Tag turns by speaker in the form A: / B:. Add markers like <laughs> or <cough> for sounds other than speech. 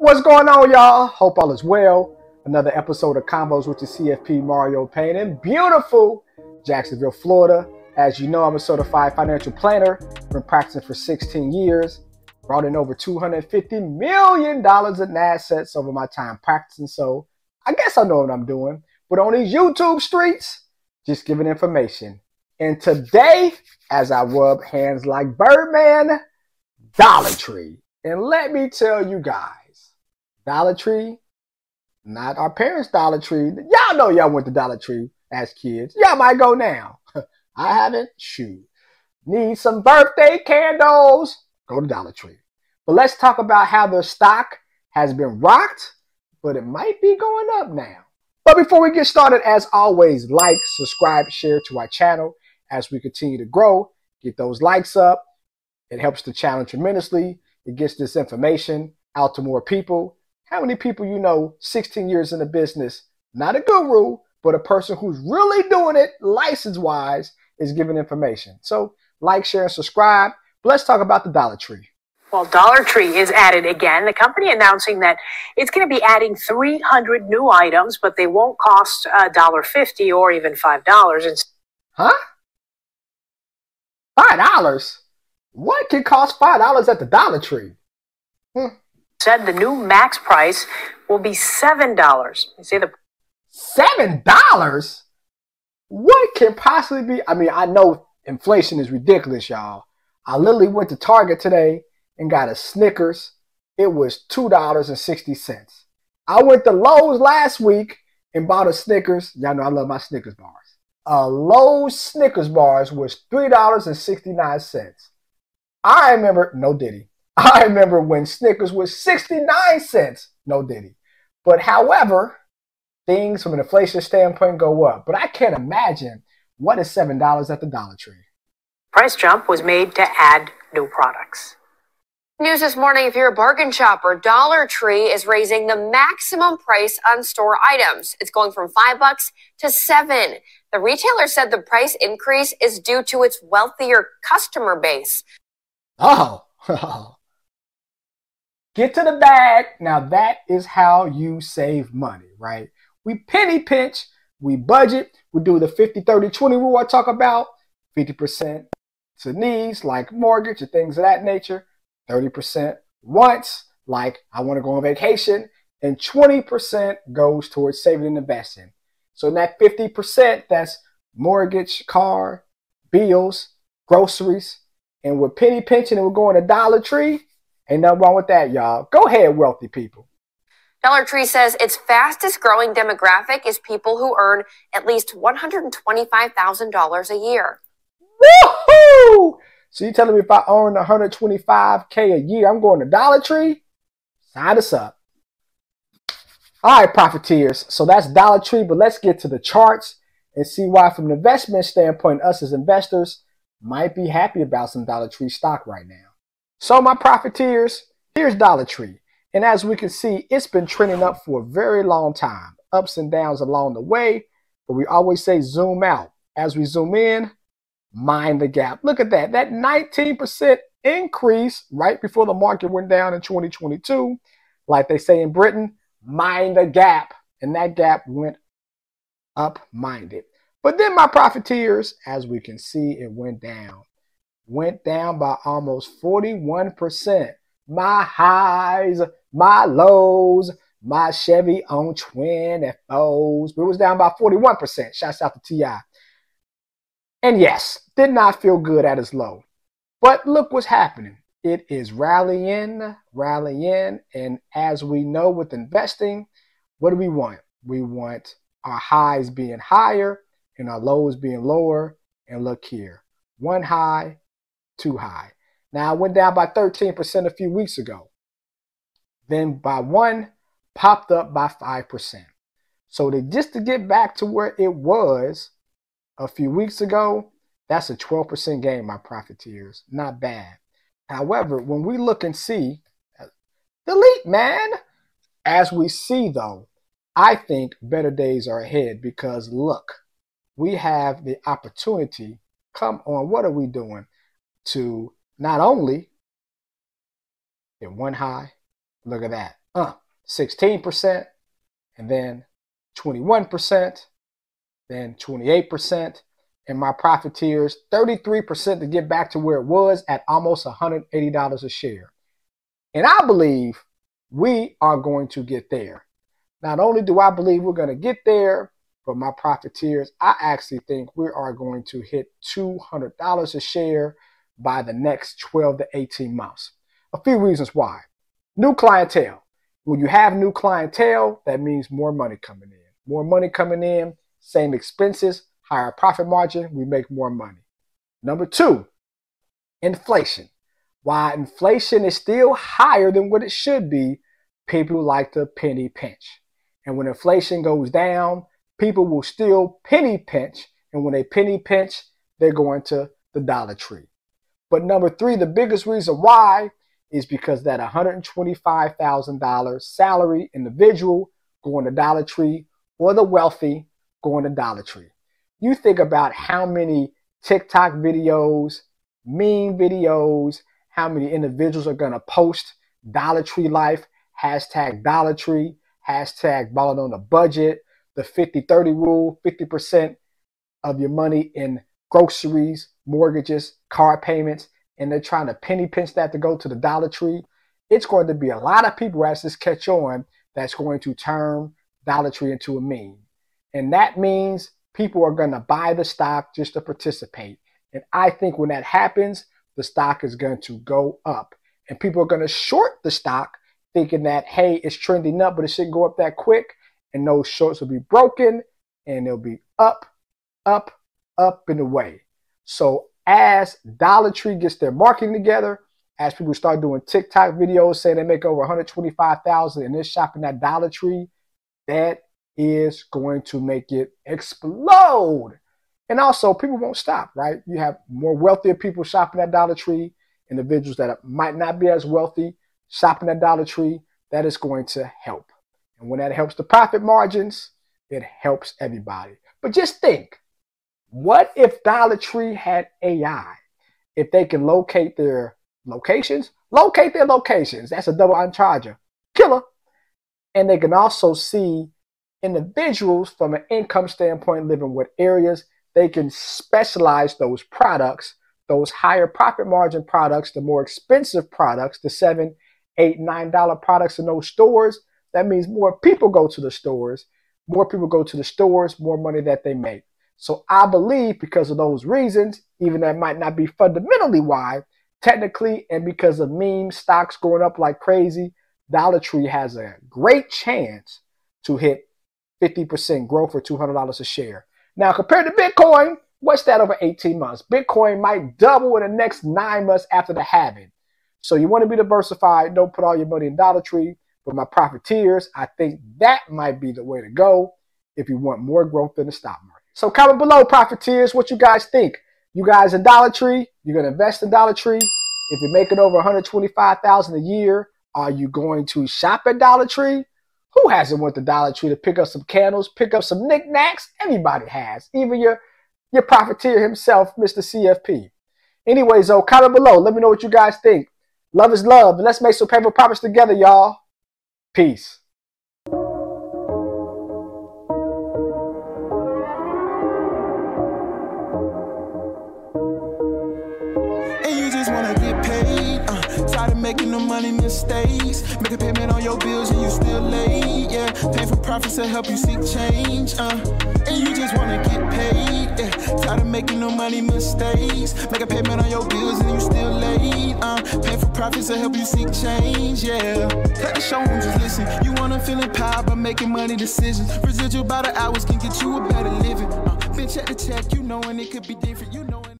A: What's going on, y'all? Hope all is well. Another episode of Combos with the CFP Mario Payne in beautiful Jacksonville, Florida. As you know, I'm a certified financial planner. Been practicing for 16 years. Brought in over $250 million in assets over my time practicing. So I guess I know what I'm doing. But on these YouTube streets, just giving information. And today, as I rub hands like Birdman, Dollar Tree. And let me tell you guys, Dollar Tree, not our parents' Dollar Tree. Y'all know y'all went to Dollar Tree as kids. Y'all might go now. <laughs> I haven't. Shoot. Need some birthday candles? Go to Dollar Tree. But let's talk about how the stock has been rocked, but it might be going up now. But before we get started, as always, like, subscribe, share to our channel as we continue to grow. Get those likes up. It helps the channel tremendously. It gets this information out to more people. How many people you know 16 years in the business, not a guru, but a person who's really doing it license wise is giving information. So like, share, and subscribe. But let's talk about the Dollar Tree.
B: Well, Dollar Tree is added again. The company announcing that it's going to be adding 300 new items, but they won't cost $1.50 or even $5.
A: Huh? $5? What can cost $5 at the Dollar Tree?
B: Hmm. Said the new max price will be $7. You see the
A: $7? What can possibly be? I mean, I know inflation is ridiculous, y'all. I literally went to Target today and got a Snickers. It was $2.60. I went to Lowe's last week and bought a Snickers. Y'all know I love my Snickers bars. A Lowe's Snickers bars was $3.69. I remember, no Diddy. I remember when Snickers was 69 cents, no Diddy. But however, things from an inflation standpoint go up. But I can't imagine what is $7 at the Dollar Tree.
B: Price jump was made to add new products.
C: News this morning if you're a bargain shopper, Dollar Tree is raising the maximum price on store items. It's going from five bucks to seven. The retailer said the price increase is due to its wealthier customer base.
A: Oh, <laughs> oh. Get to the bag. Now that is how you save money, right? We penny pinch, we budget, we do the 50, 30, 20 rule I talk about, 50% to needs like mortgage and things of that nature, 30% wants like I want to go on vacation, and 20% goes towards saving and investing. So in that 50%, that's mortgage, car, bills, groceries, and with penny pinching and we're going to Dollar Tree, ain't nothing wrong with that, y'all. Go ahead, wealthy people.
C: Dollar Tree says its fastest growing demographic is people who earn at least $125,000 a year.
A: Woohoo! So you're telling me if I earn 125K a year, I'm going to Dollar Tree? Sign us up. All right, profiteers. So that's Dollar Tree, but let's get to the charts and see why, from an investment standpoint, us as investors might be happy about some Dollar Tree stock right now. So, my profiteers, here's Dollar Tree. And as we can see, it's been trending up for a very long time, ups and downs along the way. But we always say zoom out. As we zoom in, mind the gap. Look at that. That 19% increase right before the market went down in 2022. Like they say in Britain, mind the gap. And that gap went up minded. But then my profiteers, as we can see, it went down. Went down by almost 41%. My highs, my lows, my Chevy on twin FOs. But it was down by 41%. Shouts out to T.I. And yes, did not feel good at its low. But look what's happening. It is rallying, rallying. In. And as we know with investing, what do we want? We want our highs being higher and our lows being lower. And look here, one high, two high. Now, I went down by 13% a few weeks ago. Then by one, popped up by 5%. So to, just to get back to where it was a few weeks ago, that's a 12% gain, my profiteers. Not bad. However, when we look and see, delete, man. As we see, though, I think better days are ahead because look, we have the opportunity. Come on, what are we doing? To not only in one high, look at that, uh, 16%, and then 21%, then 28%, and my profiteers 33% to get back to where it was at almost $180 a share. And I believe we are going to get there. Not only do I believe we're going to get there, but my profiteers, I actually think we are going to hit $200 a share by the next 12 to 18 months. A few reasons why. New clientele. When you have new clientele, that means more money coming in. More money coming in, same expenses, higher profit margin, we make more money. Number two, inflation. While inflation is still higher than what it should be, people like to penny pinch. And when inflation goes down, people will still penny pinch. And when they penny pinch, they're going to the Dollar Tree. But number three, the biggest reason why is because that $125,000 salary individual going to Dollar Tree or the wealthy going to Dollar Tree. You think about how many TikTok videos, meme videos, how many individuals are going to post Dollar Tree life, hashtag Dollar Tree, hashtag balling on the budget, the 50 30 rule 50% of your money in groceries, mortgages, car payments, and they're trying to penny pinch that to go to the Dollar Tree. It's going to be a lot of people as this catch on that's going to turn Dollar Tree into a meme. And that means people are going to buy the stock just to participate. And I think when that happens, the stock is going to go up. And people are going to short the stock thinking that, hey, it's trending up, but it shouldn't go up that quick. And those shorts will be broken and they'll be up, up, up and away. So as Dollar Tree gets their marketing together, as people start doing TikTok videos saying they make over 125,000 and they're shopping at Dollar Tree, that is going to make it explode. And also, people won't stop, right? You have more wealthier people shopping at Dollar Tree, individuals that might not be as wealthy shopping at Dollar Tree. That is going to help. And when that helps the profit margins, it helps everybody. But just think what if Dollar Tree had AI? If they can locate their locations, locate their locations. That's a double entendre. Killer. And they can also see individuals from an income standpoint living what areas they can specialize those products those higher profit margin products the more expensive products the seven eight nine dollar products in those stores that means more people go to the stores more people go to the stores more money that they make so i believe because of those reasons even that might not be fundamentally why technically and because of meme stocks going up like crazy dollar tree has a great chance to hit 50% growth for $200 a share. Now, compared to Bitcoin, what's that over 18 months? Bitcoin might double in the next nine months after the halving. So you want to be diversified. Don't put all your money in Dollar Tree. But my profiteers, I think that might be the way to go if you want more growth in the stock market. So comment below, profiteers, what you guys think. You guys in Dollar Tree, you're to invest in Dollar Tree. If you're making over 125000 a year, are you going to shop at Dollar Tree? Who hasn't went to Dollar Tree to pick up some candles, pick up some knickknacks? Everybody has. Even your your profiteer himself, Mr. CFP. Anyways, though, comment below. Let me know what you guys think. Love is love. And let's make some paper profits together, y'all. Peace.
D: Making no money mistakes. Make a payment on your bills and you still late. Yeah, Payneful Profits to help you seek change. Uh, and you just wanna get paid. Yeah, tired of making no money mistakes. Make a payment on your bills and you still late. Uh, Payneful Profits to help you seek change. Yeah, cut the show and just listen. You wanna feel empowered by making money decisions. Residual by the hours can get you a better living. Uh, been check to check, you know, and it could be different. You know.